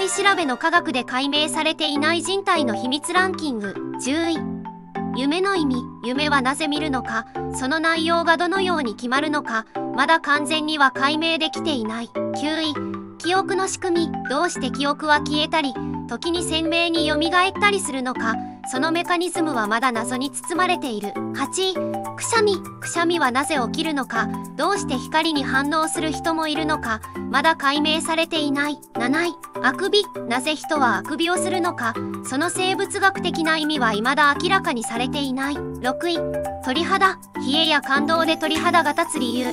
体調べの科学で解明されていない人体の秘密ランキング。10位。夢の意味。夢はなぜ見るのか。その内容がどのように決まるのか。まだ完全には解明できていない。9位。記憶の仕組み。どうして記憶は消えたり時に鮮明に蘇ったりするのかそのメカニズムはまだ謎に包まれている。8くしゃみ。くしゃみはなぜ起きるのかどうして光に反応する人もいるのかまだ解明されていない。7位あくび。なぜ人はあくびをするのかその生物学的な意味は未だ明らかにされていない。6位鳥肌。冷えや感動で鳥肌が立つ理由。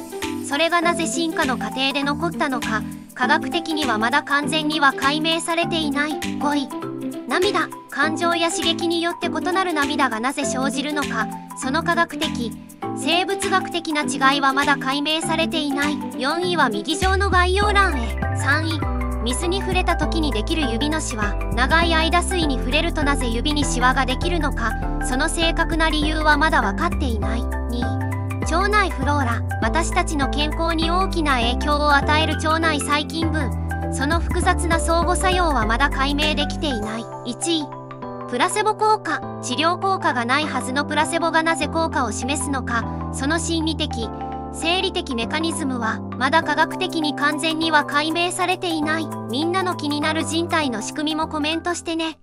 それがなぜ進化の過程で残ったのか科学的にはまだ完全には解明されていない。5位涙。感情や刺激によって異なる涙がなぜ生じるのか。その科学的。生物学的な違いはまだ解明されていない。4位は右上の概要欄へ。3位。水に触れた時にできる指のシワ長い間水に触れるとなぜ指にシワができるのか。その正確な理由はまだ分かっていない。2位。腸内フローラ私たちの健康に大きな影響を与える腸内細菌分その複雑な相互作用はまだ解明できていない。1位プラセボ効果治療効果がないはずのプラセボがなぜ効果を示すのか。その心理的生理的メカニズムはまだ科学的に完全には解明されていない。みんなの気になる人体の仕組みもコメントしてね。